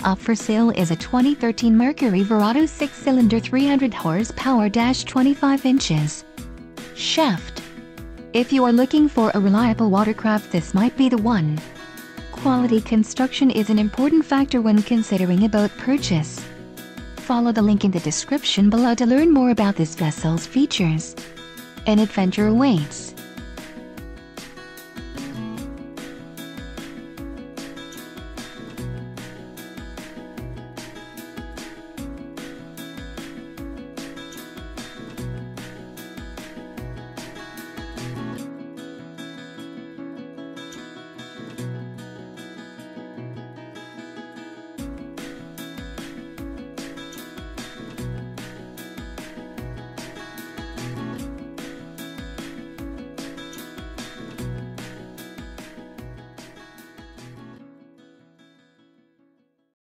Up for sale is a 2013 Mercury Verado 6-cylinder 300 horsepower 25 inches. Shaft. If you are looking for a reliable watercraft this might be the one. Quality construction is an important factor when considering a boat purchase. Follow the link in the description below to learn more about this vessel's features. An adventure awaits.